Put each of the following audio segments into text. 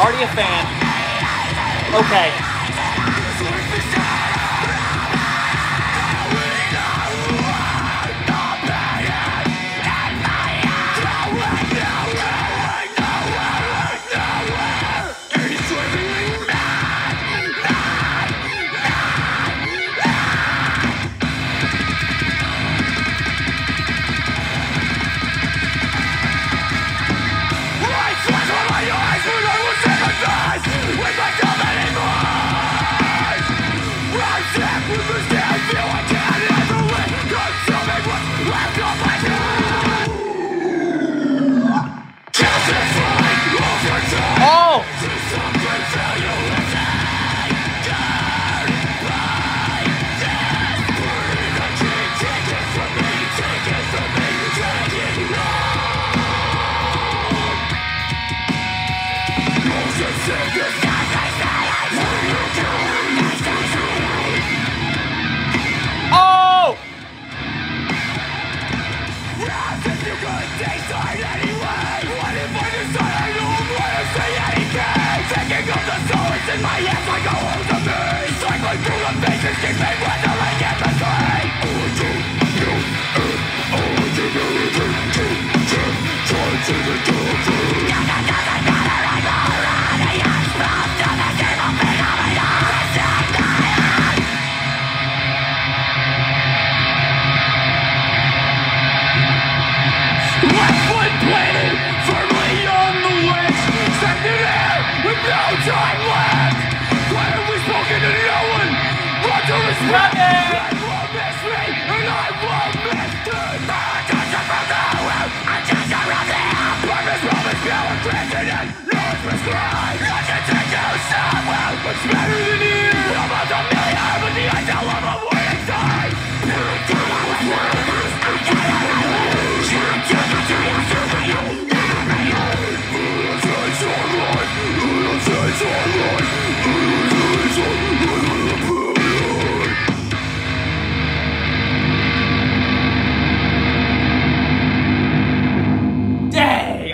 Already a fan. Okay. Oh! Time left. We spoken to no one? Run to respect.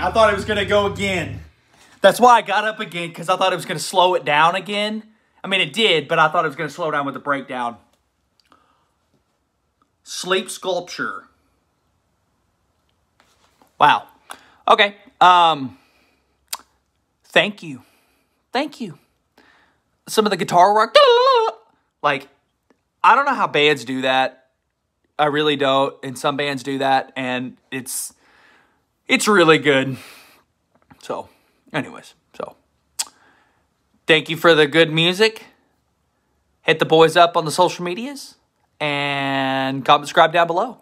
I thought it was gonna go again. That's why I got up again, because I thought it was gonna slow it down again. I mean, it did, but I thought it was gonna slow down with the breakdown. Sleepsculptor. Wow. Okay. Um. Thank you. Thank you. Some of the guitar work, like, I don't know how bands do that. I really don't. And some bands do that, and it's it's really good. So, anyways, so thank you for the good music. Hit the boys up on the social medias and comment, subscribe down below.